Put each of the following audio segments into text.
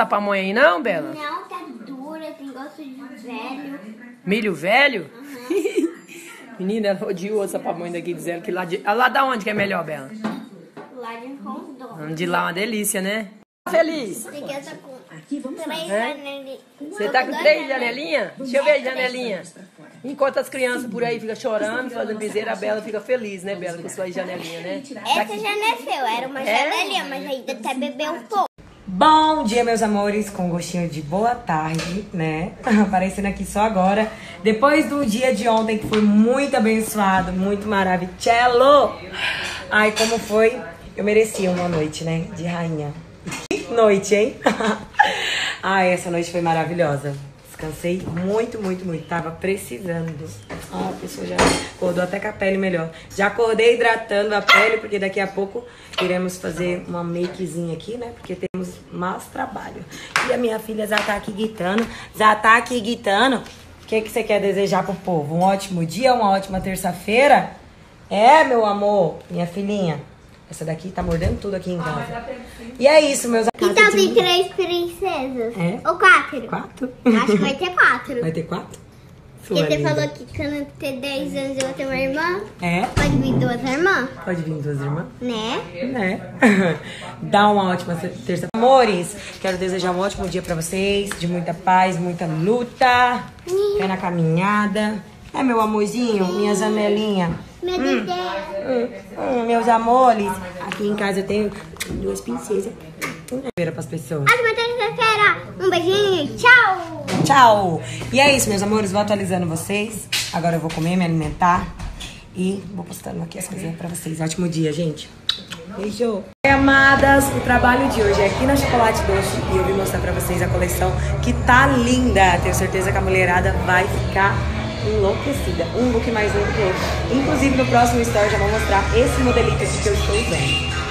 essa pamonha aí não, Bela? Não, tá dura, tem gosto de velho. Milho velho? Menina, ela odiou essa pamonha daqui, dizendo que lá de... Lá da onde que é melhor, Bela? Lá de Rondônia. De lá é uma delícia, né? Feliz. Tô com três É? janelinhas. Você tá com três janelinhas? Deixa eu ver a janelinha. Enquanto as crianças por aí ficam chorando, fazendo piseira, a Bela fica feliz, né, Bela, com suas janelinhas, né? Essa já nasceu, era uma janelinha, mas ainda até bebeu um pouco. Bom dia, meus amores, com gostinho de boa tarde, né? Aparecendo aqui só agora. Depois do dia de ontem, que foi muito abençoado, muito maravilhoso. Ai, como foi? Eu merecia uma noite, né? De rainha. Que noite, hein? Ai, essa noite foi maravilhosa. Descansei muito, muito, muito. Tava precisando. Ah, a pessoa já acordou até com a pele melhor. Já acordei hidratando a pele, porque daqui a pouco iremos fazer uma makezinha aqui, né? Porque temos mais trabalho. E a minha filha já tá aqui gritando. Já tá aqui gritando. O que, que você quer desejar pro povo? Um ótimo dia, uma ótima terça-feira? É, meu amor, minha filhinha. Essa daqui tá mordendo tudo aqui em casa. E é isso, meus amigos. Então tem três princesas. É? Ou quatro? Quatro? Acho que vai ter quatro. Vai ter quatro? Porque você falou que quando eu ter 10 anos eu vou ter uma irmã. É? Pode vir duas irmãs, Pode vir duas irmãs? né? Né? Dá uma ótima terça. Amores, quero desejar um ótimo dia pra vocês, de muita paz, muita luta, pé na caminhada. É, meu amorzinho, minha janelinha. Meu Deus. Hum, hum, meus amores, aqui em casa eu tenho duas princesas. Uma pras pessoas. Ótima terça-feira. Um beijinho. Tchau. Tchau! E é isso, meus amores, vou atualizando vocês. Agora eu vou comer, me alimentar. E vou postando aqui as coisinhas pra vocês. Ótimo dia, gente. Beijo! Amadas, o trabalho de hoje é aqui na Chocolate Doce e eu vim mostrar pra vocês a coleção que tá linda. Tenho certeza que a mulherada vai ficar enlouquecida. Um look mais lindo que outro. Inclusive, no próximo story já vou mostrar esse modelito aqui que eu estou usando.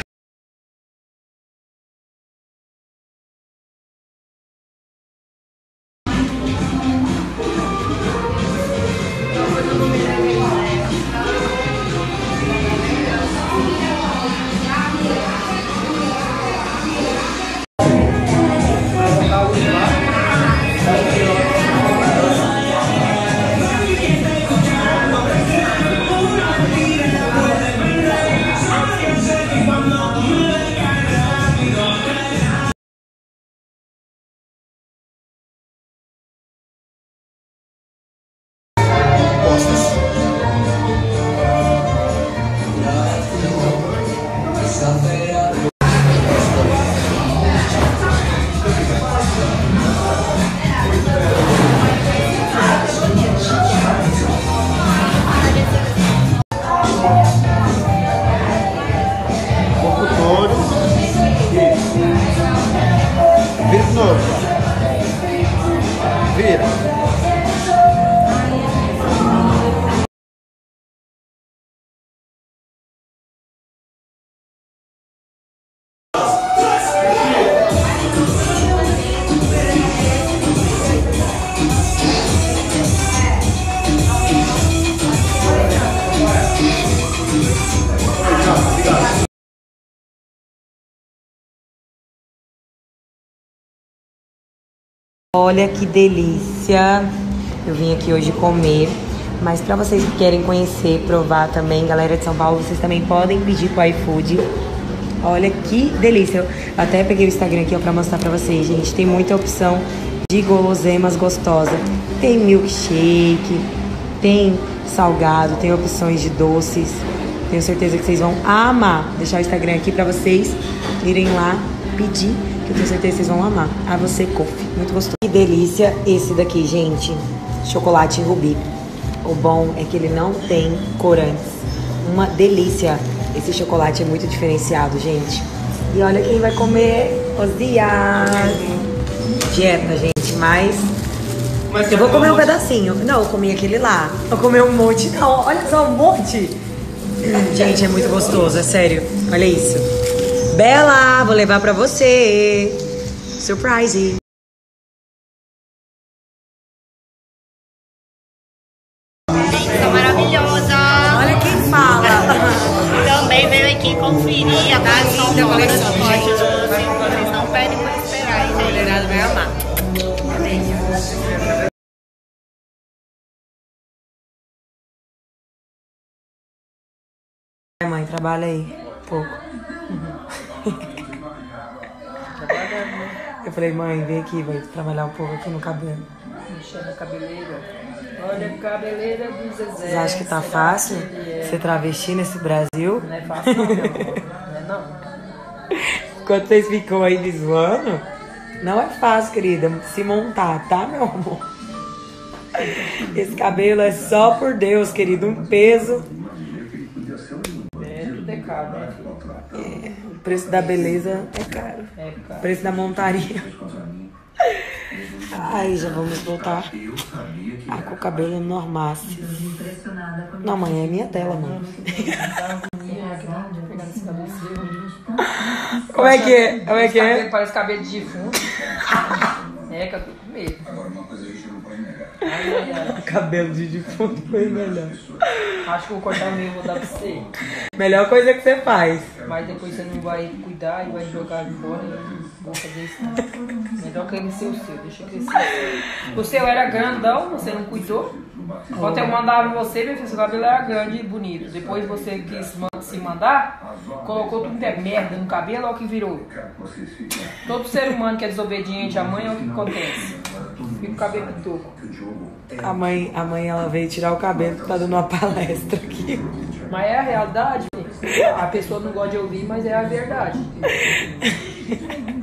Olha que delícia! Eu vim aqui hoje comer, mas para vocês que querem conhecer, provar também, galera de São Paulo, vocês também podem pedir pro iFood. Olha que delícia! Eu até peguei o Instagram aqui ó, pra mostrar pra vocês, gente. Tem muita opção de guloseimas gostosas. Tem milkshake, tem salgado, tem opções de doces. Tenho certeza que vocês vão amar. Vou deixar o Instagram aqui pra vocês irem lá pedir, eu tenho certeza que vocês vão amar. A você, Coffee. Muito gostoso. Que delícia esse daqui, gente. Chocolate rubi. O bom é que ele não tem corantes. Uma delícia. Esse chocolate é muito diferenciado, gente. E olha quem vai comer os dias. Dieta, gente, mas eu vou comer um pedacinho. Não, eu comi aquele lá. Eu comi um monte. Não, olha só um monte. Gente, é muito gostoso, é sério. Olha isso. Bela, vou levar pra você. Surprise. Tá maravilhosa. Olha quem fala. Também veio aqui conferir a da do Chocolate Doce. Vocês não pedem pra esperar, hein, gente? mulherada vai amar. Ai, mãe, trabalha aí. Pouco. Eu falei, mãe, vem aqui, vai trabalhar um pouco aqui no cabelo. Mexendo a cabeleira. Olha cabeleira do Zezé. Vocês acham que tá fácil que ele é? ser travesti nesse Brasil? Não é fácil não, meu amor. Não é não. Enquanto vocês ficam aí me zoando, não é fácil, querida, se montar, tá, meu amor? Esse cabelo é só por Deus, querido, um peso. Preço da beleza é caro. É caro. preço da montaria. Ai, já vamos voltar. Ah, com o cabelo normal. Não, mãe, é minha tela, mano. Esse cabelo seu. Como é que é? Como é que é? Parece cabelo de defunto. É, que eu tô com medo. Ai, ai, ai. Cabelo de defunto foi melhor. Acho que eu vou cortar o meu e vou dar pra você. Melhor coisa que você faz. Mas depois você não vai cuidar e vai jogar embora. Vou fazer isso não. Melhor crescer o seu, deixa crescer o seu. O seu era grandão, você não cuidou. Quando eu mandava você, meu filho, seu cabelo era grande e bonito. Depois você quis se mandar, colocou tudo de merda no cabelo, olha o que virou. Todo ser humano que é desobediente à mãe, olha o que acontece. Fica o cabelo toco. A mãe, a mãe ela veio tirar o cabelo que tá dando uma palestra aqui. Mas é a realidade. A pessoa não gosta de ouvir, mas é a verdade.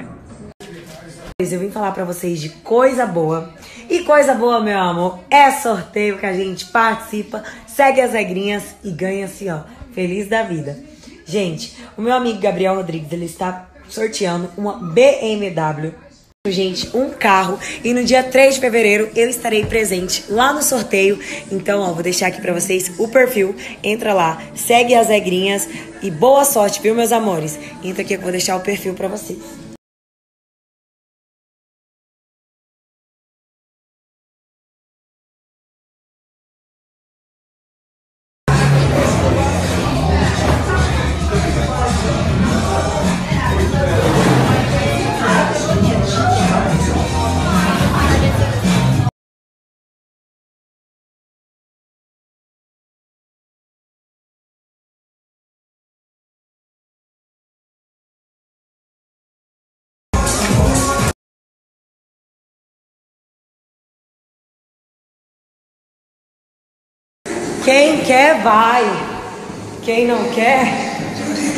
Eu vim falar pra vocês de coisa boa. E coisa boa, meu amor, é sorteio que a gente participa, segue as regrinhas e ganha assim, ó, feliz da vida. Gente, o meu amigo Gabriel Rodrigues, ele está sorteando uma BMW. Gente, um carro. E no dia 3 de fevereiro eu estarei presente lá no sorteio. Então, ó, vou deixar aqui pra vocês o perfil. Entra lá, segue as regrinhas e boa sorte, viu, meus amores? Entra aqui que eu vou deixar o perfil pra vocês. Quem quer, vai. Quem não quer,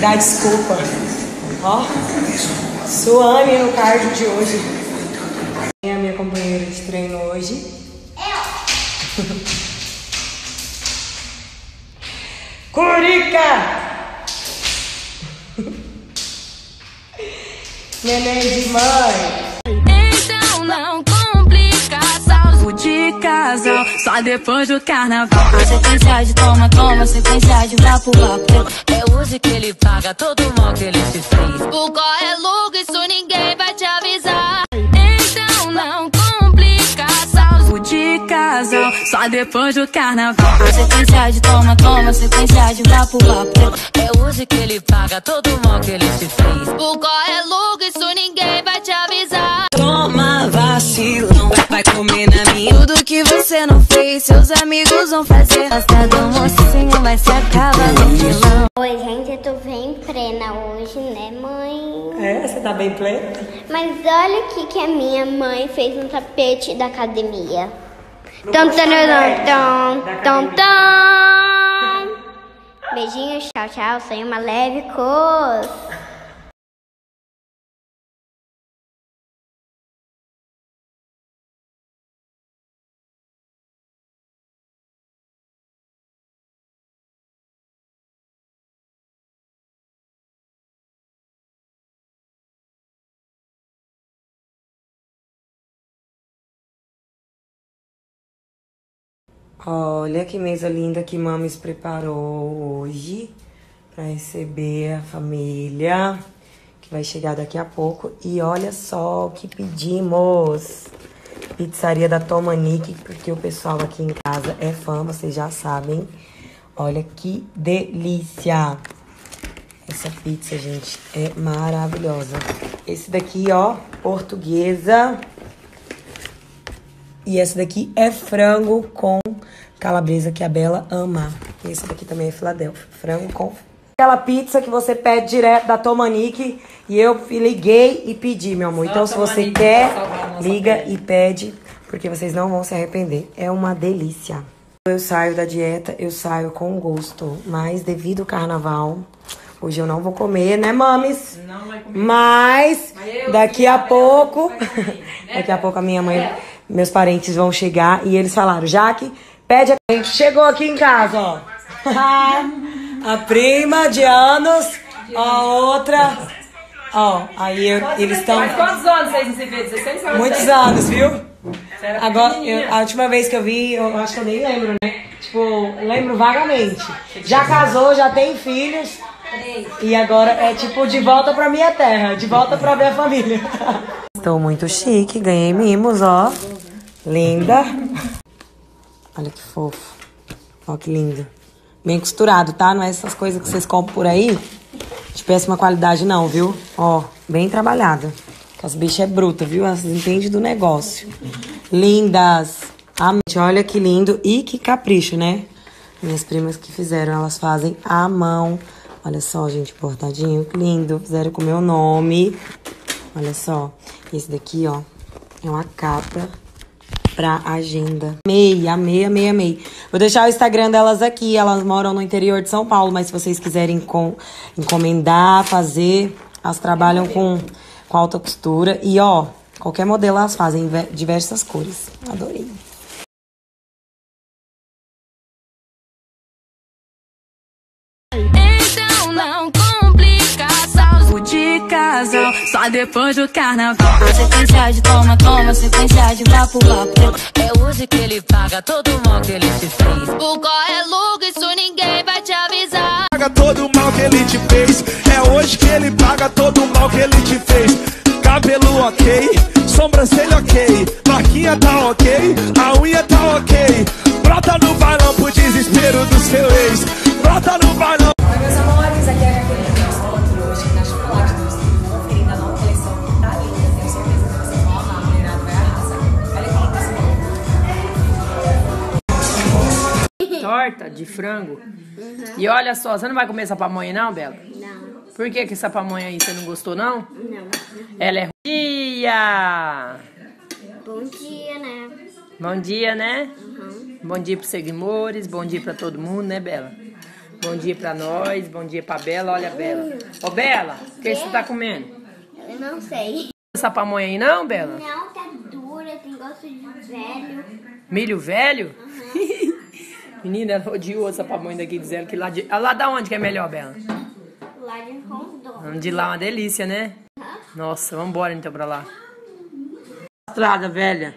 dá desculpa. Ó, Suane no cardio de hoje. Quem é a minha companheira de treino hoje? Eu. Curica! Neném de mãe. Casal Só depois do carnaval. A sequência de toma, toma Sequência de vapo, vapo. É uso que ele paga Todo o mal que ele te fez. O qual é logo, isso ninguém vai te avisar. Então não complica saúde de casal Só depois do carnaval. A sequência de toma, toma Sequência de vapo, vapo. É o uso que ele paga Todo o mal que ele te fez. O qual é logo, isso ninguém vai te avisar. Toma vacilão, vai comer na minha. Tudo que você não fez, seus amigos vão fazer. Gosta do mocinho, vai se acabar no vilão. Oi, gente, eu tô bem plena hoje, né, mãe? É, você tá bem plena? Mas olha o que que a minha mãe fez no tapete da academia. Tom, tom, tom, tom, tom, tom. Beijinhos, tchau, tchau. Sem uma leve cor. Olha que mesa linda que Mames preparou hoje para receber a família que vai chegar daqui a pouco. E olha só o que pedimos. Pizzaria da Tomanique, porque o pessoal aqui em casa é fã, vocês já sabem. Olha que delícia. Essa pizza, gente, é maravilhosa. Esse daqui, ó, portuguesa. E esse daqui é frango com calabresa que a Bela ama. Esse daqui também é Filadélfia. Frango com aquela pizza que você pede direto da Tomanique e eu liguei e pedi, meu amor. Só Então se você quer, liga pele. e pede, porque vocês não vão se arrepender. É uma delícia. Eu saio da dieta, eu saio com gosto, mas devido ao carnaval, hoje eu não vou comer, né, mames? Não vai comer. Mas Mas eu, daqui a pouco, comer, né, daqui a pouco a minha mãe, meus parentes vão chegar e eles falaram, Jaque, pede a gente chegou aqui em casa, ó. a prima de anos, a outra, ó, aí eu- eles estão Mas quantos anos vocês não se vê? 16 anos? muitos anos, viu? Agora, eu- a última vez que eu vi, eu acho que eu nem lembro, né? Tipo, lembro vagamente. Já casou, já tem filhos. E agora é tipo de volta pra minha terra, de volta pra minha família. Estou muito chique, ganhei mimos, ó. Linda. Olha que fofo. Ó que lindo. Bem costurado, tá? Não é essas coisas que vocês compram por aí. De péssima qualidade não, viu? Ó, bem trabalhada. As bichas é bruta, viu? Elas entendem do negócio. Lindas. Gente, olha que lindo e que capricho, né? Minhas primas que fizeram, elas fazem à mão. Olha só, gente, bordadinho, que lindo. Fizeram com o meu nome. Olha só. Esse daqui, ó, é uma capa pra agenda. Amei, amei, amei, amei. Vou deixar o Instagram delas aqui. Elas moram no interior de São Paulo, mas se vocês quiserem encom- encomendar, fazer, elas trabalham com, com alta costura. E ó, qualquer modelo elas fazem, em ve- diversas cores. Adorei. Só depois do carnaval. A sequência de toma, toma, sequência de vapo, vapo. É hoje que ele paga todo o mal que ele te fez. O qual é louco, isso ninguém vai te avisar. paga todo o mal que ele te fez. É hoje que ele paga todo o mal que ele te fez. Cabelo ok, sobrancelha ok, marquinha tá ok, a unha tá ok. Brota no bailão pro desespero do seu ex. Brota no bailão. Torta de frango. E olha só, você não vai comer essa pamonha não, Bela? Não, Por que, que essa pamonha aí você não gostou, não? não. Ela é dia! Bom dia, né? Bom dia, né? Bom dia pros seguidores, bom dia pra todo mundo, né, Bela? Bom dia pra nós, bom dia pra Bela. Olha, Bela. Ô, Bela, o que você tá comendo? Eu não sei. Essa pamonha aí não, Bela? Não, tá dura, tem gosto de velho. Milho velho? Menina, ela odiou essa pamonha daqui, dizendo que lá de... Ah, lá da onde que é melhor, Bela? Lá de Rondônia. De lá é uma delícia, né? Nossa, vambora então pra lá. Estrada, velha.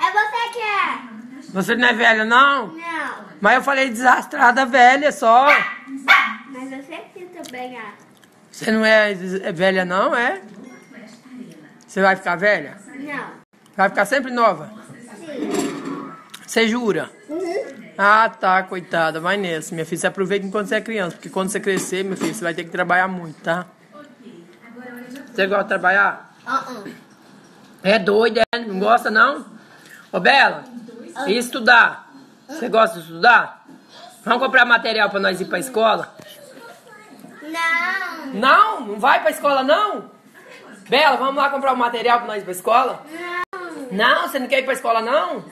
É você que é? Você não é velha, não? Não. Mas eu falei desastrada velha só. Mas você que também é. Você não é, é velha, não, é? Você vai ficar velha? Não. Vai ficar sempre nova? Sim. Você jura? Ah, tá, coitada. Vai nessa, minha filha. Você aproveita enquanto você é criança, porque quando você crescer, meu filho, você vai ter que trabalhar muito, tá? Você gosta de trabalhar? Uh-uh. É doida, é? Não gosta, não? Ô, Bela, e estudar? Você gosta de estudar? Vamos comprar material pra nós ir pra escola? Não. Não? Não vai pra escola, não? Bela, vamos lá comprar o material pra nós ir pra escola? Não, você não quer ir pra escola, não?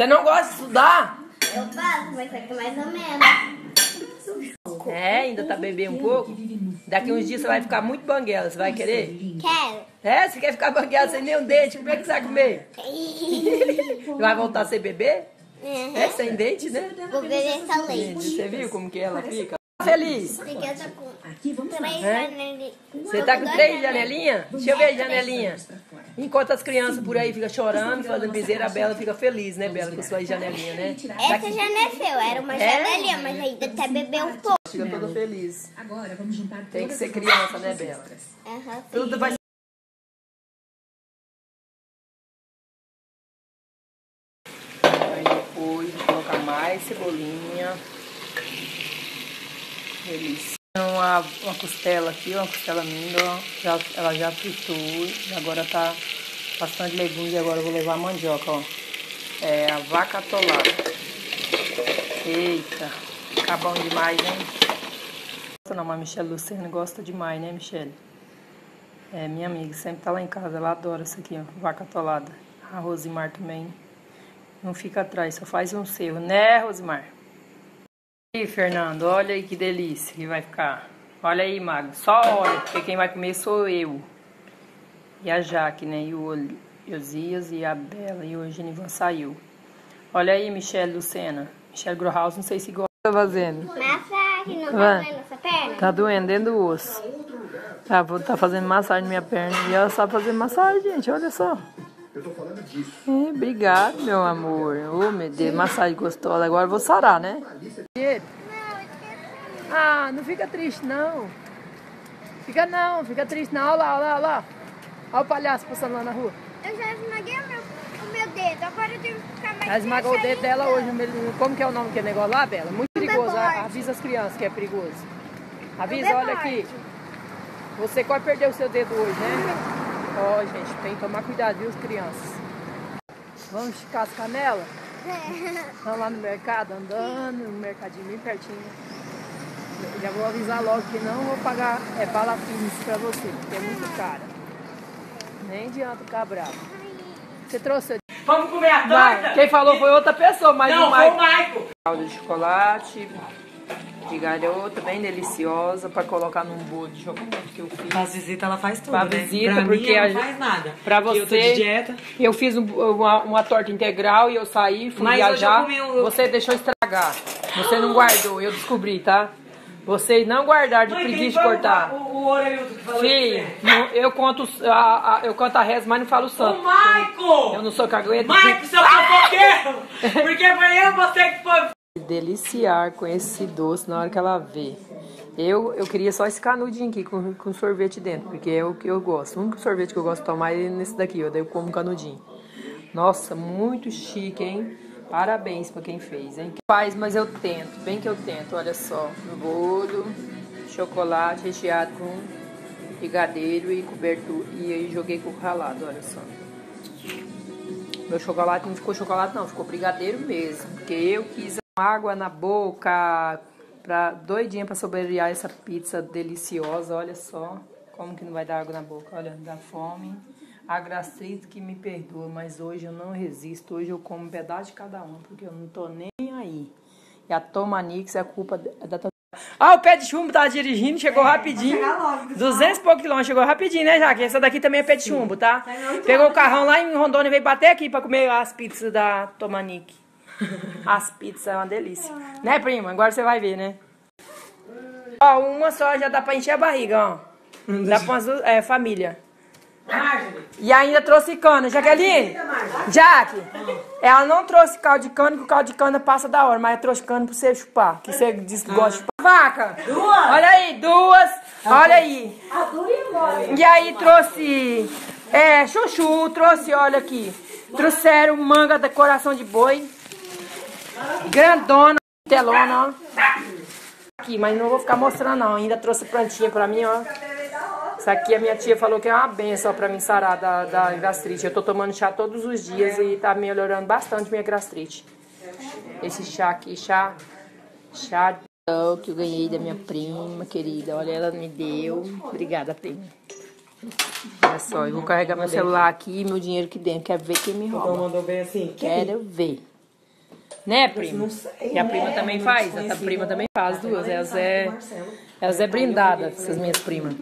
Você não gosta de estudar? Eu faço, mas aqui mais ou menos. É, ainda tá bebendo um pouco? Daqui uns dias você vai ficar muito banguela, você vai querer? Quero. É, você quer ficar banguela sem nenhum dente, como é que você vai comer? Vai voltar a ser bebê? É, sem dente, né? Vou beber essa leite. Você viu como que ela fica? Feliz. Porque eu tô com três É? janelinhas. Você tá com três janelinhas? Deixa eu ver a janelinha. Enquanto as crianças por aí ficam chorando, fazendo piseira, a Bela fica feliz, né, Bela, com suas janelinhas, né? Essa já nasceu, era uma É? janelinha, mas ainda até bebeu um pouco. Fica toda feliz. Tem que ser criança, né, Bela? Tudo vai Aí depois vou colocar mais cebolinha. Delícia. Uma, uma costela aqui, uma costela minha, já, ela já fritou, agora tá bastante legumes e agora eu vou levar a mandioca, ó. É a vaca atolada. Eita, tá bom demais, hein? Não, mas Michelle Luciano gosta demais, né, Michelle? É, minha amiga sempre tá lá em casa, ela adora isso aqui, ó, vaca atolada. A Rosimar também não fica atrás, só faz um selo, né, Rosimar? E aí, Fernando, olha aí que delícia que vai ficar. Olha aí, Mago, só olha, porque quem vai comer sou eu. E a Jaque, né, e o Josias e a Bela, e hoje o Genivan saiu. Olha aí, Michelle Lucena. Michelle Grohaus, não sei se gosta. Tá fazendo? Massagem, não Vai. tá doendo essa perna? Tá doendo dentro do osso. Tá, vou tá fazendo massagem na minha perna. E ela sabe fazer massagem, gente. Olha só. Eu tô falando disso. É, obrigado, meu amor. Ô, meu Deus, massagem gostosa. Agora eu vou sarar, né? Ah, não fica triste, não. Fica não, fica triste não. Olha lá, olha lá, olha lá. Olha o palhaço passando lá na rua. Eu já esmaguei o meu, o meu dedo, agora eu tenho que ficar mais Ela esmagou o dedo dela hoje. Como que é o nome daquele negócio lá, Bela? Muito perigoso. bebode. A- Avisa as crianças que é perigoso. Avisa, bebode. olha aqui. Você pode perder o seu dedo hoje, né? Ó, gente, tem que tomar cuidado, viu, crianças? Vamos esticar as canelas? Estamos lá no mercado, andando, no mercadinho bem pertinho. Eu já vou avisar logo que não vou pagar é, bala fitness pra você, porque é muito cara. Nem adianta ficar bravo. Você trouxe Vamos comer a Vai, quem falou foi outra pessoa, mas Não, o foi o Mike. Maico. Calda de chocolate, de garota, bem deliciosa, pra colocar num bolo de chocolate que eu fiz. Pra visita ela faz tudo, Pra né? visita, pra porque mim, ela a não faz nada. Pra Porque Eu tô você, de dieta. eu fiz um- uma, uma torta integral e eu saí, fui Mas viajar. um- Você deixou estragar. Você não guardou, eu descobri, tá? Vocês não guardaram de Mãe, preguiça de o- cortar. O, o orelhudo que falou isso? não- eu conto a, a- eu canto a reza, mas não falo o O santo. Maico! Eu não sou cagueta. Maico, seu fofoqueiro! Porque foi eu você que foi... deliciar com esse doce na hora que ela vê. Eu, eu queria só esse canudinho aqui com, com sorvete dentro, porque é o que eu gosto. O único sorvete que eu gosto de tomar é nesse daqui, ó, daí eu como canudinho. Nossa, muito chique, hein? Parabéns pra quem fez, hein? Faz, mas eu tento, bem que eu tento, olha só. No bolo, chocolate recheado com brigadeiro e cobertura. E aí joguei coco ralado, olha só. Meu chocolate não ficou chocolate não, ficou brigadeiro mesmo. Porque eu quis água na boca, pra, doidinha pra saborear essa pizza deliciosa, olha só. Como que não vai dar água na boca, olha, dá fome. A gastrite que me perdoa, mas hoje eu não resisto. Hoje eu como um pedaço de cada um, porque eu não tô nem aí. E a Tomanix é a culpa da... da ah, o pé de chumbo tava dirigindo, chegou rapidinho. 200 e poucos quilômetros, chegou rapidinho, né, Jaque? Essa daqui também é pé de chumbo, tá? Pegou o carrão lá em Rondônia e veio bater aqui pra comer as pizzas da Tomanique. As pizzas é uma delícia. Né, prima? Agora você vai ver, né? Ó, uma só já dá pra encher a barriga, ó. Dá pra umas duas, é, família. Marjorie, E ainda trouxe cana. Jaqueline, Jaque, ela não trouxe caldo de cana, porque o caldo de cana passa da hora, mas ela trouxe cana pra você chupar, que você diz que gosta de chupar. Vaca! Duas? Olha aí, duas. Olha aí. E aí trouxe é, chuchu, trouxe, olha aqui. Trouxeram manga da coração de boi. Grandona, telona, ó. Aqui, mas não vou ficar mostrando não. Ainda trouxe plantinha pra mim, ó. Isso aqui a minha tia falou que é uma benção pra mim sarar da, da gastrite. Eu tô tomando chá todos os dias e tá melhorando bastante minha gastrite. Esse chá aqui, chá, chá que eu ganhei da minha prima querida. Olha, ela me deu. Obrigada, prima. Olha só, eu vou carregar meu celular aqui e meu dinheiro aqui dentro. Quero ver quem me então rouba. mandou bem assim. Quero ver. Né, prima? Não sei. E a prima também faz? A prima também faz duas. Elas é, elas é brindada, essas minhas primas.